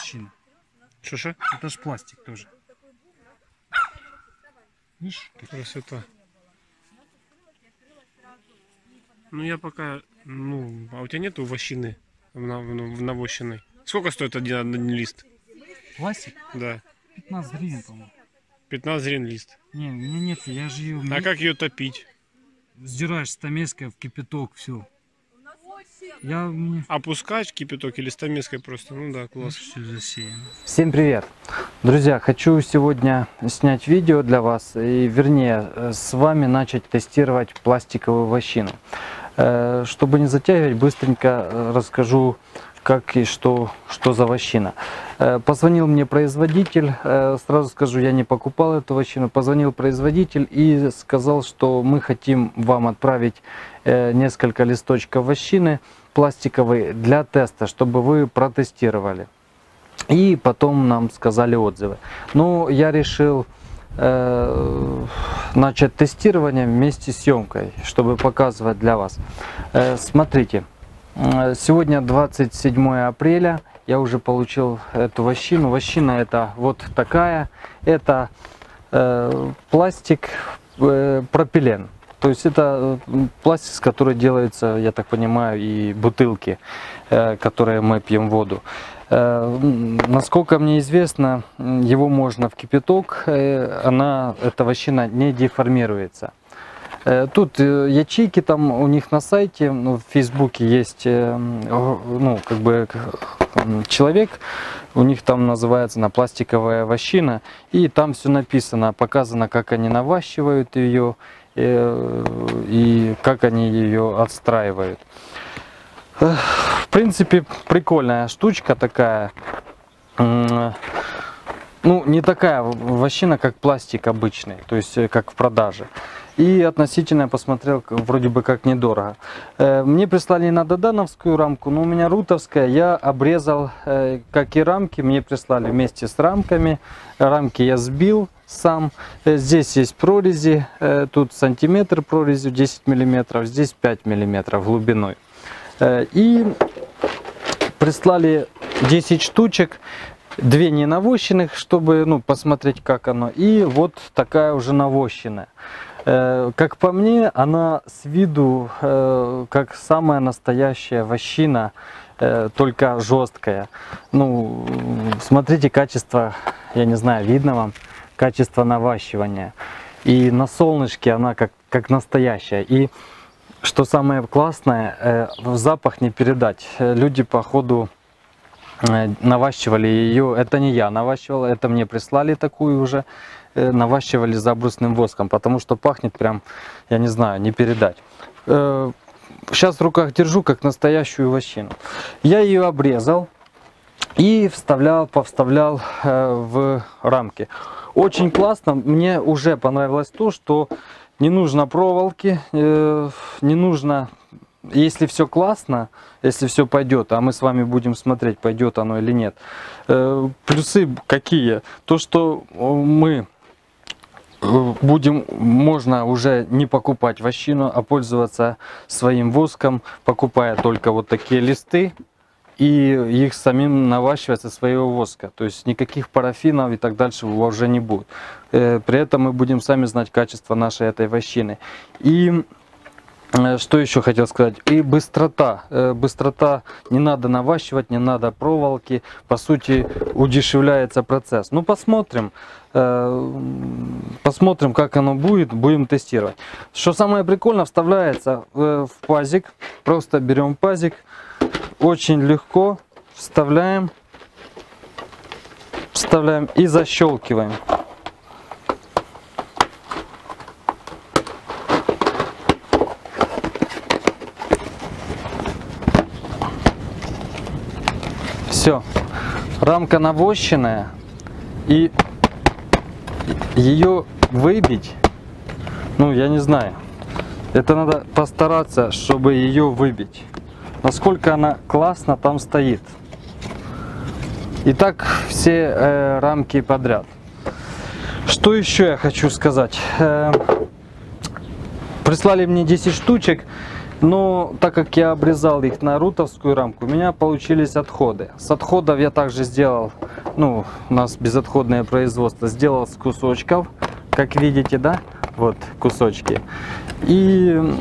вощина. Что что? Это ж пластик тоже. Видишь? как- Красота. Ну я пока, ну, а у тебя нету вощины навощенной? Сколько стоит один, один лист? Пластик? Да, 15 гривен, по-моему. 15 гривен лист. Не, у меня нет, я же ее... А как ее топить? Сдираешь стамеской в кипяток, все. Я меня... Опускать кипяток или стамеской просто? Ну да, класс. Все засеяно. Всем привет! Друзья, хочу сегодня снять видео для вас и вернее э, с вами начать тестировать пластиковую вощину. Э, Чтобы не затягивать, быстренько э, расскажу как и что, что за вощина. Э, Позвонил мне производитель, э, сразу скажу, я не покупал эту вощину, позвонил производитель и сказал, что мы хотим вам отправить э, несколько листочков вощины пластиковой для теста, чтобы вы протестировали. И потом нам сказали отзывы. Ну, я решил начать тестирование вместе с съемкой, чтобы показывать для вас. Смотрите, сегодня 27 апреля, я уже получил эту вощину. Вощина это вот такая, это э, пластик э, пропилен. То есть это пластик, с которой делаются, я так понимаю, и бутылки, э, которые мы пьем воду. Э, Насколько мне известно, его можно в кипяток, э, она, эта вощина не деформируется. Э, Тут э, ячейки там у них на сайте, ну, в Фейсбуке есть, э, ну, как бы человек, у них там называется на пластиковая вощина, и там все написано, показано, как они наващивают ее э, и как они ее отстраивают. В принципе, прикольная штучка такая. Ну, не такая вощина, как пластик обычный, то есть как в продаже. И относительно посмотрел, вроде бы как недорого. Э, Мне прислали на додановскую рамку, но у меня рутовская. Я обрезал, э, как и рамки, мне прислали вместе с рамками. Рамки я сбил сам. Э, Здесь есть прорези, тут сантиметр прорезью 10 миллиметров, здесь 5 миллиметров глубиной. И прислали 10 штучек, две не навощенных, чтобы ну, посмотреть, как оно. И вот такая уже навощенная. Э, Как по мне, она с виду э, как самая настоящая вощина, э, только жесткая. Ну, смотрите качество, я не знаю, видно вам, качество наващивания. И на солнышке она как, как настоящая. И что самое классное, запах не передать. Люди по ходу наващивали ее. Это не я наващивал, это мне прислали такую уже. э, Наващивали забрусным воском, потому что пахнет прям, я не знаю, не передать. Сейчас в руках держу как настоящую вощину. Я ее обрезал и вставлял, повставлял э, в рамки. Очень классно. Мне уже понравилось то, что не нужно проволоки, э, не нужно, если все классно, если все пойдет, а мы с вами будем смотреть, пойдет оно или нет. Э, Плюсы какие? То, что э, мы э, будем, можно уже не покупать вощину, а пользоваться своим воском, покупая только вот такие листы и их самим наващивать со своего воска. То есть никаких парафинов и так дальше уже не будет. При этом мы будем сами знать качество нашей этой вощины. И что еще хотел сказать? И быстрота. Э, Быстрота не надо наващивать, не надо проволоки. По сути, удешевляется процесс. Ну, посмотрим. Э, Посмотрим, как оно будет. Будем тестировать. Что самое прикольное, вставляется э, в пазик. Просто берем пазик. Очень легко вставляем. Вставляем и защелкиваем. Все. Рамка навощенная. И ее выбить, ну, я не знаю. Это надо постараться, чтобы ее выбить. Насколько она классно там стоит. И так все э, рамки подряд. Что еще я хочу сказать? Э, прислали мне 10 штучек. Но так как я обрезал их на рутовскую рамку, у меня получились отходы. С отходов я также сделал, ну, у нас безотходное производство, сделал с кусочков, как видите, да, вот кусочки. И м,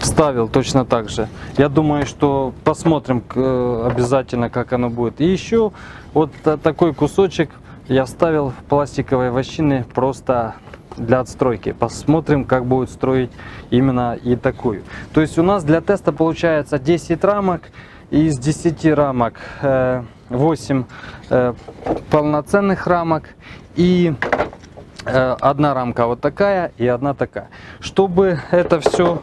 вставил точно так же. Я думаю, что посмотрим э, обязательно, как оно будет. И еще вот та- такой кусочек я вставил в пластиковые вощины просто для отстройки. Посмотрим, как будет строить именно и такую. То есть у нас для теста получается 10 рамок. Из 10 рамок э, 8 э, полноценных рамок. И э, одна рамка вот такая и одна такая. Чтобы это все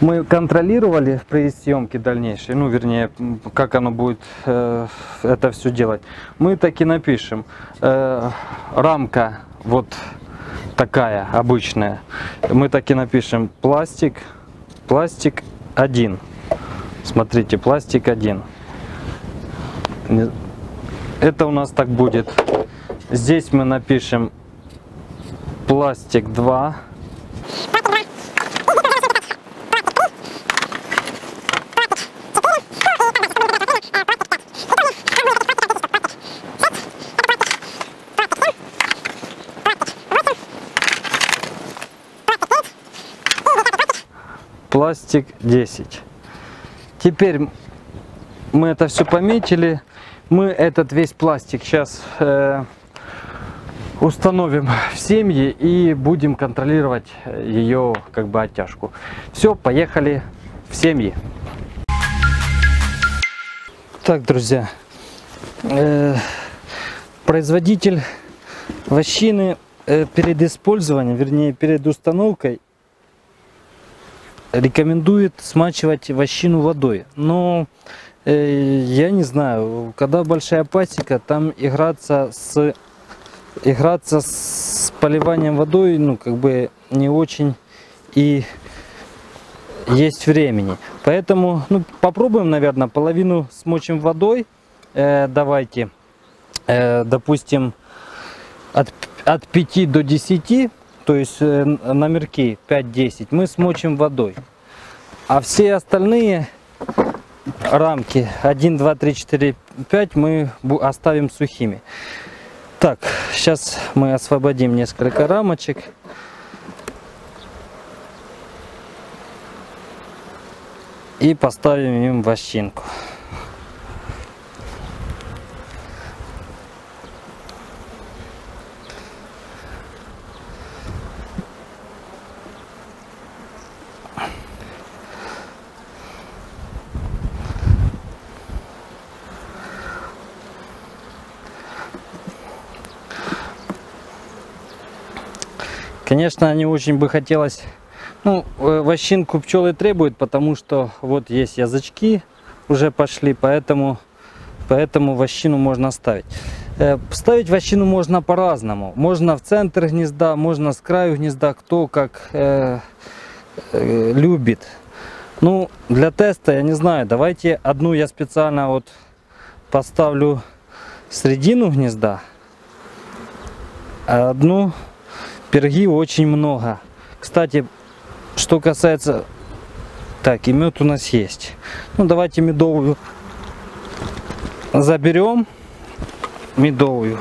мы контролировали при съемке дальнейшей, ну вернее, как оно будет э, это все делать, мы так и напишем. Э, рамка вот такая обычная. Мы так и напишем пластик, пластик 1. Смотрите, пластик 1. Не- Это у нас так будет. Здесь мы напишем пластик 2. Пластик 10. Теперь мы это все пометили. Мы этот весь пластик сейчас установим в семьи и будем контролировать ее как бы оттяжку. Все, поехали в семьи. Так, друзья, э, производитель вощины э, перед использованием, вернее перед установкой рекомендует смачивать вощину водой. Но э, я не знаю, когда большая пасека, там играться с играться с поливанием водой, ну как бы не очень и есть времени. Поэтому ну, попробуем, наверное, половину смочим водой. Э, давайте, э, допустим, от, от 5 до 10 то есть э, номерки 5-10 мы смочим водой. А все остальные рамки 1, 2, 3, 4, 5 мы оставим сухими. Так, сейчас мы освободим несколько рамочек. И поставим им вощинку. Конечно, не очень бы хотелось, ну, э, вощинку пчелы требуют, потому что вот есть язычки уже пошли, поэтому, поэтому вощину можно ставить. Э, Ставить вощину можно по-разному. Можно в центр гнезда, можно с краю гнезда, кто как э, э, любит. Ну, для теста, я не знаю, давайте одну я специально вот поставлю в середину гнезда, а одну перги очень много. Кстати, что касается... Так, и мед у нас есть. Ну, давайте медовую заберем. Медовую.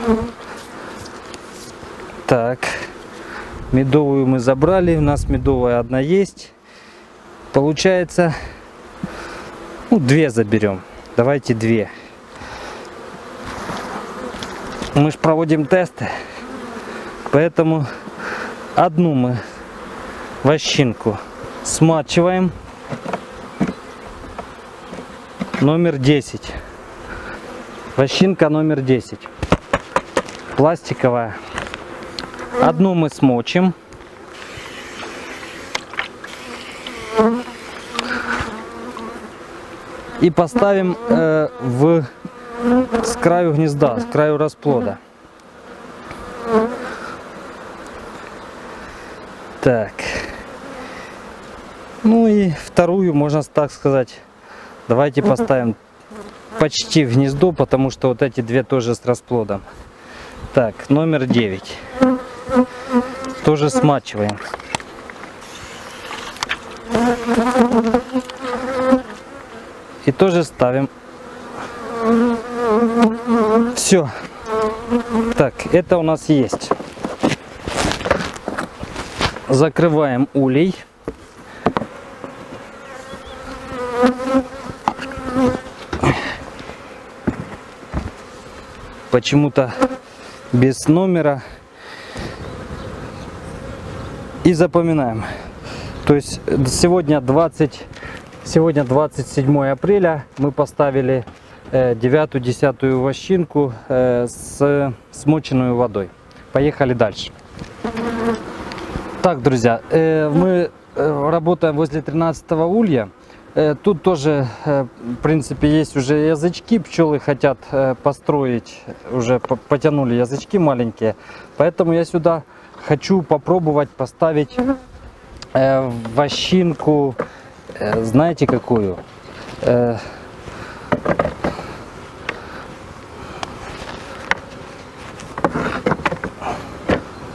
Так. Медовую мы забрали. У нас медовая одна есть. Получается... Ну, две заберем. Давайте две. Мы же проводим тесты. Поэтому одну мы вощинку смачиваем. Номер 10. Вощинка номер 10. Пластиковая. Одну мы смочим. И поставим э, в с краю гнезда, с краю расплода. Так. Ну и вторую, можно так сказать, давайте поставим почти в гнездо, потому что вот эти две тоже с расплодом. Так, номер 9. Тоже смачиваем. И тоже ставим. Все. Так, это у нас есть. Закрываем улей. Почему-то без номера. И запоминаем. То есть сегодня 20, сегодня 27 апреля мы поставили э, девятую, десятую вощинку э, с смоченную водой. Поехали дальше. Так, друзья, э, мы э, работаем возле 13 улья. Э, Тут тоже, в принципе, есть уже язычки. Пчелы хотят построить, уже по- потянули язычки маленькие. Поэтому я сюда хочу попробовать поставить вощинку, знаете какую?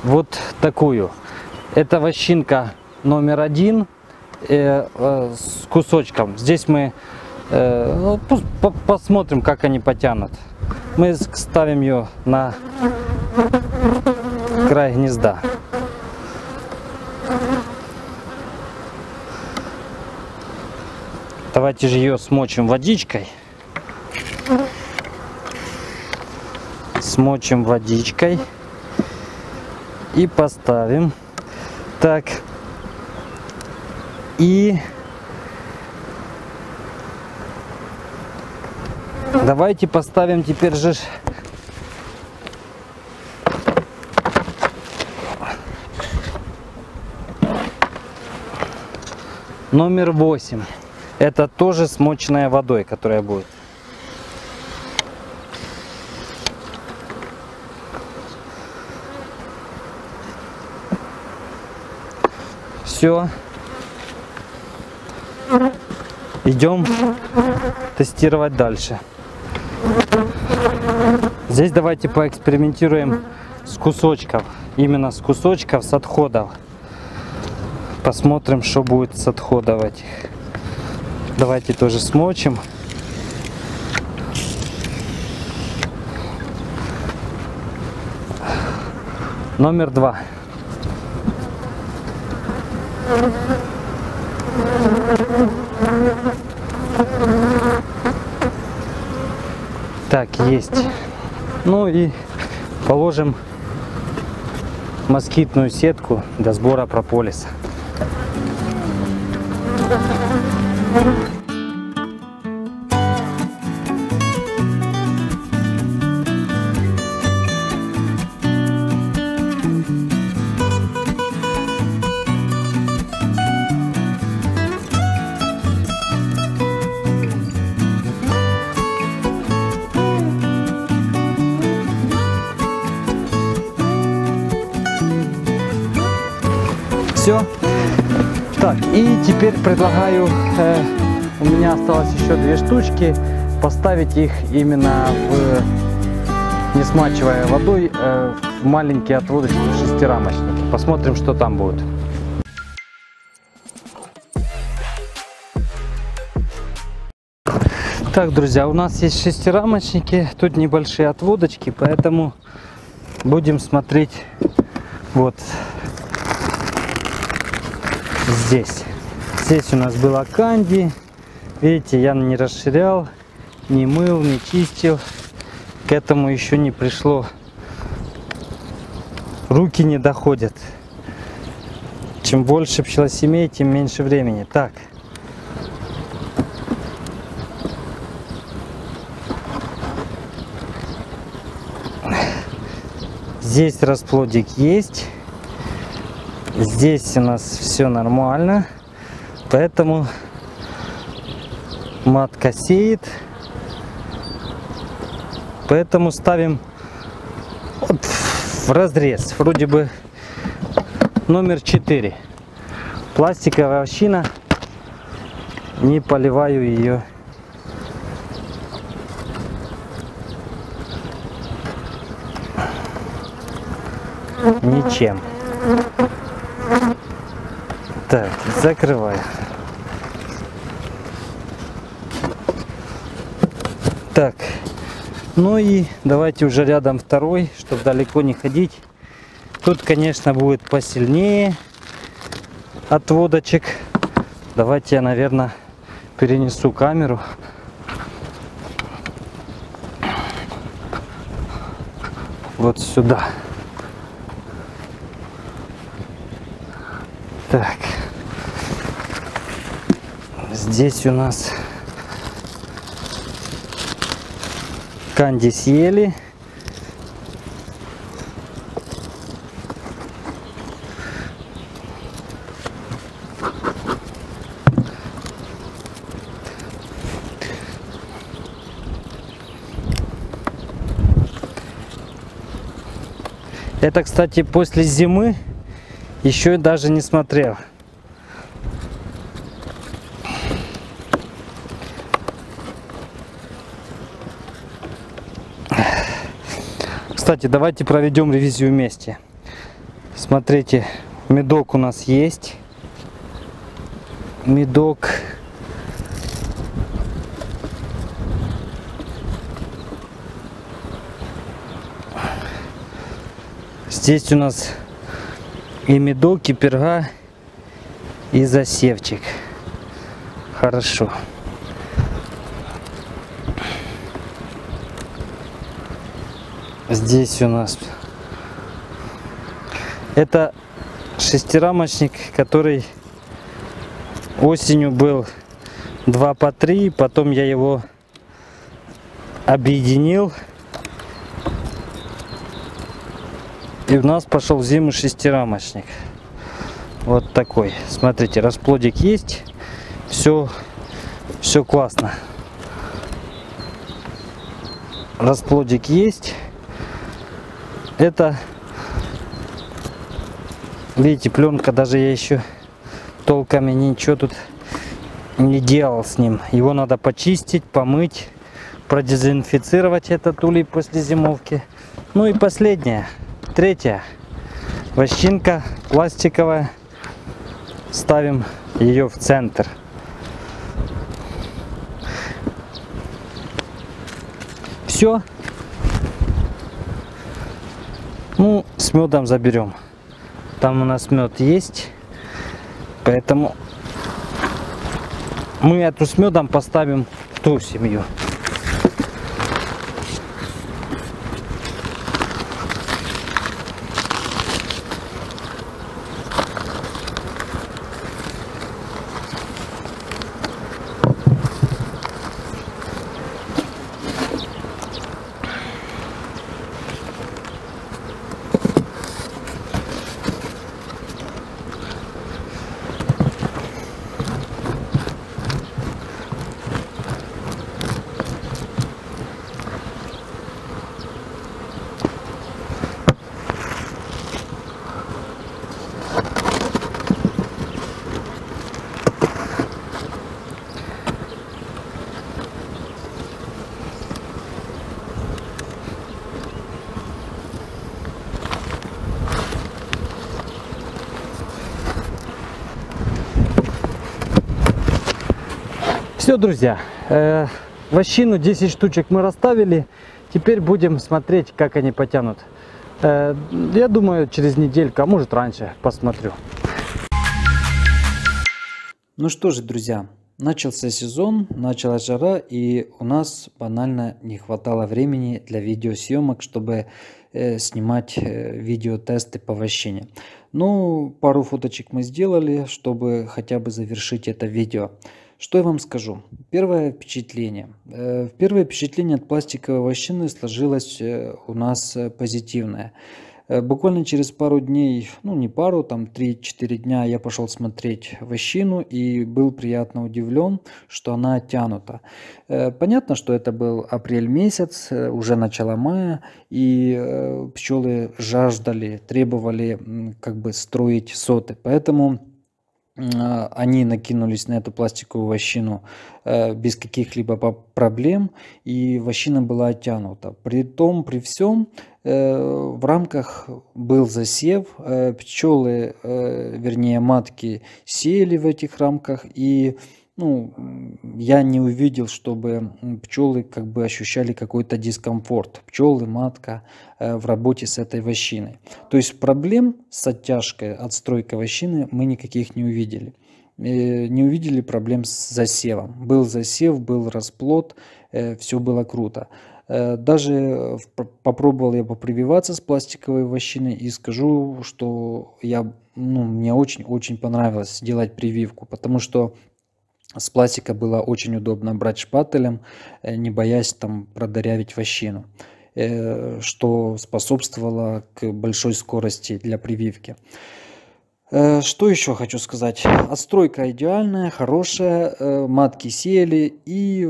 Вот такую. Это вощинка номер один э, э, с кусочком. Здесь мы э, ну, по- посмотрим, как они потянут. Мы ставим ее на край гнезда. Давайте же ее смочим водичкой. Смочим водичкой и поставим. Так. И давайте поставим теперь же номер восемь. Это тоже смоченная водой, которая будет. Все. Идем тестировать дальше. Здесь давайте поэкспериментируем с кусочков. Именно с кусочков, с отходов. Посмотрим, что будет с отходов этих. Давайте тоже смочим. Номер два. Так, есть. Ну и положим москитную сетку для сбора прополиса. Все. Так, и теперь предлагаю, э, у меня осталось еще две штучки, поставить их именно в, не смачивая водой, э, в маленькие отводочки, шестирамочники. Посмотрим, что там будет. Так, друзья, у нас есть шестирамочники, тут небольшие отводочки, поэтому будем смотреть вот здесь. Здесь у нас была канди. Видите, я не расширял, не мыл, не чистил. К этому еще не пришло. Руки не доходят. Чем больше пчелосемей, тем меньше времени. Так. Здесь расплодик есть. Здесь у нас все нормально. Поэтому матка сеет. Поэтому ставим вот в разрез. Вроде бы номер 4. Пластиковая овщина. Не поливаю ее. Ничем. Закрывай. Так, ну и давайте уже рядом второй, чтобы далеко не ходить. Тут, конечно, будет посильнее отводочек. Давайте я, наверное, перенесу камеру. Вот сюда. Здесь у нас канди съели. Это, кстати, после зимы еще даже не смотрел. Кстати, давайте проведем ревизию вместе. Смотрите, медок у нас есть. Медок. Здесь у нас и медок, и перга, и засевчик. Хорошо. Здесь у нас это шестирамочник, который осенью был 2 по 3, потом я его объединил. И у нас пошел в зиму шестирамочник. Вот такой. Смотрите, расплодик есть. Все, все классно. Расплодик есть. Это, видите, пленка, даже я еще толком и ничего тут не делал с ним. Его надо почистить, помыть, продезинфицировать этот улей после зимовки. Ну и последнее, третья вощинка пластиковая. Ставим ее в центр. Все. Ну, с медом заберем. Там у нас мед есть. Поэтому мы эту с медом поставим в ту семью. Все, друзья, э, вощину 10 штучек мы расставили. Теперь будем смотреть, как они потянут. Э, я думаю, через недельку, а может раньше, посмотрю. Ну что же, друзья, начался сезон, началась жара, и у нас банально не хватало времени для видеосъемок, чтобы э, снимать видеотесты по вощине. Ну, пару фоточек мы сделали, чтобы хотя бы завершить это видео. Что я вам скажу? Первое впечатление. Э, первое впечатление от пластиковой вощины сложилось э, у нас э, позитивное. Буквально через пару дней, ну не пару, там 3-4 дня я пошел смотреть вощину и был приятно удивлен, что она оттянута. Понятно, что это был апрель месяц, уже начало мая, и пчелы жаждали, требовали как бы строить соты. Поэтому они накинулись на эту пластиковую вощину э, без каких-либо проблем, и вощина была оттянута. При том, при всем, э, в рамках был засев, э, пчелы, вернее матки, сели в этих рамках, и ну, я не увидел, чтобы пчелы как бы ощущали какой-то дискомфорт. Пчелы, матка э, в работе с этой вощиной. То есть проблем с оттяжкой, отстройкой вощины мы никаких не увидели. Э, не увидели проблем с засевом. Был засев, был расплод, э, все было круто. Даже попробовал я попрививаться с пластиковой вощиной и скажу, что я, ну, мне очень-очень понравилось делать прививку, потому что с пластика было очень удобно брать шпателем, э, не боясь там продырявить вощину, э, что способствовало к большой скорости для прививки. Э, что еще хочу сказать? Отстройка идеальная, хорошая, матки сели и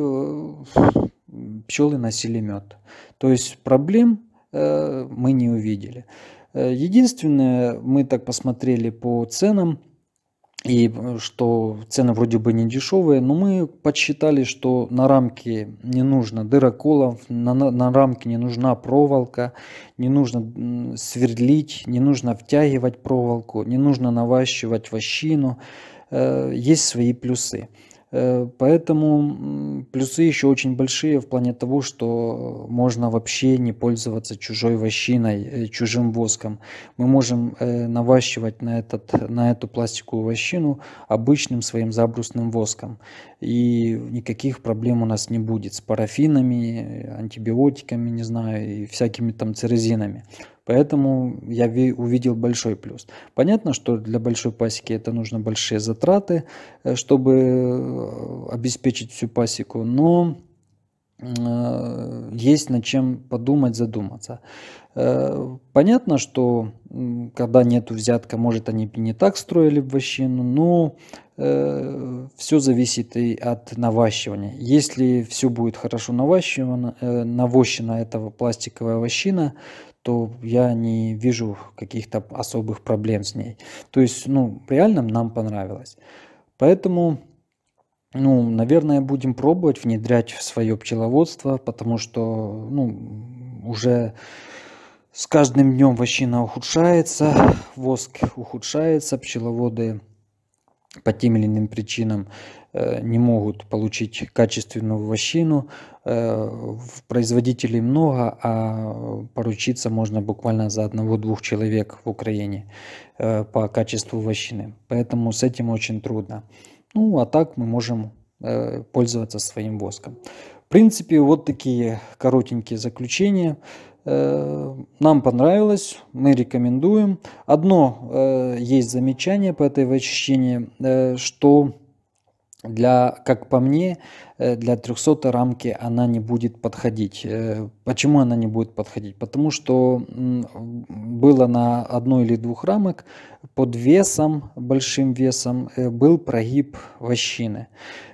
пчелы носили мед. То есть проблем мы не увидели. Единственное, мы так посмотрели по ценам – и э, что цены вроде бы не дешевые, но мы подсчитали, что на рамке не нужно дыроколов, на, на, на рамке не нужна проволока, не нужно свердлить, не нужно втягивать проволоку, не нужно наващивать вощину. Э, есть свои плюсы. Э, поэтому плюсы еще очень большие в плане того, что можно вообще не пользоваться чужой вощиной, э, чужим воском. Мы можем э, наващивать на, этот, на эту пластиковую вощину обычным своим забрусным воском. И никаких проблем у нас не будет с парафинами, антибиотиками, не знаю, и всякими там церезинами. Поэтому я увидел большой плюс. Понятно, что для большой пасеки это нужно большие затраты, э, чтобы э, обеспечить всю пасеку, но э, есть над чем подумать, задуматься. Понятно, что когда нет взятка, может они не так строили вощину, но все зависит и от наващивания. Если все будет хорошо наващивано, навощена эта пластиковая вощина, то я не вижу каких-то особых проблем с ней. То есть, ну, реально нам понравилось. Поэтому, ну, наверное, будем пробовать внедрять в свое пчеловодство, потому что, ну, уже с каждым днем вощина ухудшается, воск ухудшается, пчеловоды по тем или иным причинам э, не могут получить качественную вощину. Э, производителей много, а поручиться можно буквально за одного-двух человек в Украине э, по качеству вощины. Поэтому с этим очень трудно. Ну, а так мы можем пользоваться своим воском. В принципе, вот такие коротенькие заключения. Э, нам понравилось, мы рекомендуем. Одно э, есть замечание по этой вычищении, э, что для, как по мне, для 300 рамки она не будет подходить. Почему она не будет подходить? Потому что было на одной или двух рамок под весом, большим весом, был прогиб вощины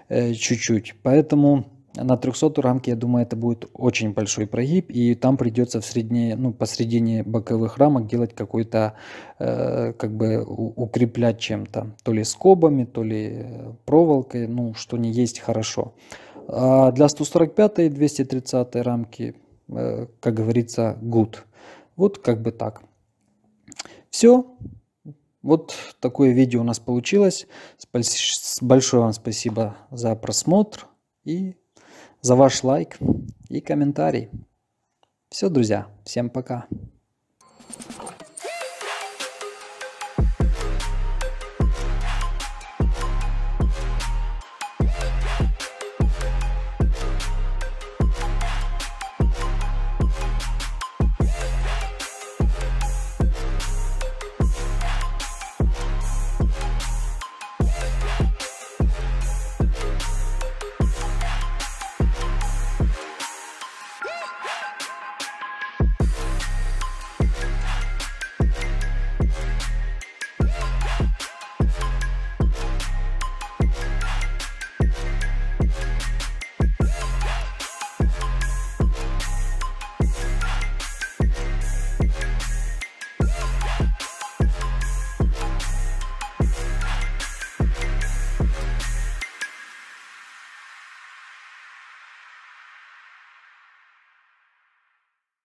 чуть-чуть. Поэтому на 300 рамке, я думаю, это будет очень большой прогиб, и там придется в средне, ну, посредине боковых рамок делать какой-то, э, как бы укреплять чем-то, то ли скобами, то ли проволокой, ну, что не есть хорошо. А для 145 и 230 рамки, э, как говорится, good. Вот как бы так. Все. Вот такое видео у нас получилось. Большое вам спасибо за просмотр и за ваш лайк и комментарий. Все, друзья, всем пока.